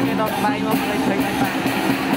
我们买衣服，买菜。